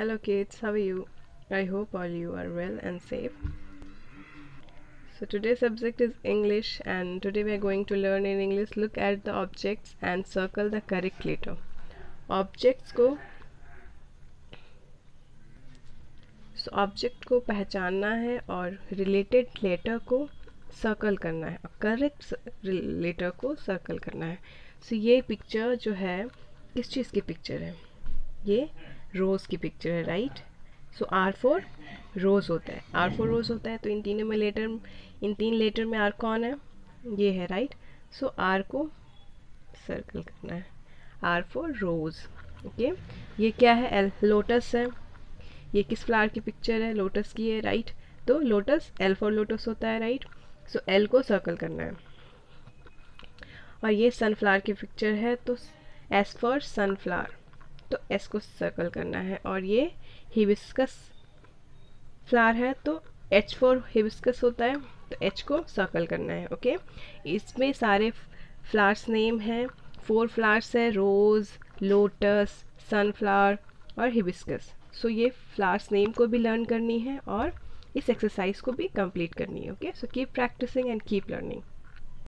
Hello kids, how are you? I hope all you are well and safe. So today's subject is English and today we are going to learn in English look at the objects and circle the correct letter. Objects को so object को पहचानना है और related letter को circle करना है correct letter को circle करना है सो so, ये पिक्चर जो है किस चीज़ की पिक्चर है ये रोज़ की पिक्चर है right so R for rose होता है। आर फोर रोज़ होता है तो इन तीनों में लेटर इन तीन लेटर में आर कौन है? ये है राइट सो आर को सर्कल करना है। आर फोर रोज़ ओके ये क्या है? एल लोटस है। ये किस फ्लावर की पिक्चर है? लोटस की है राइट तो लोटस एल फॉर लोटस होता है राइट सो एल को सर्कल करना है। और ये सनफ्लावर की पिक्चर है तो एस फॉर सनफ्लावर तो एस को सर्कल करना है और ये हिबिस्कस फ्लावर है तो एच फोर हिबिस्कस होता है तो एच को सर्कल करना है ओके इसमें सारे फ्लावर्स नेम हैं फोर फ्लावर्स है रोज़ लोटस सनफ्लावर और हिबिस्कस सो ये फ्लावर्स नेम को भी लर्न करनी है और इस एक्सरसाइज को भी कंप्लीट करनी है okay so keep practicing and keep learning